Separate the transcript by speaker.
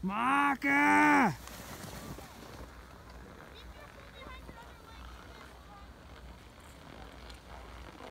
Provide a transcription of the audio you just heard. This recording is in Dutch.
Speaker 1: Maken!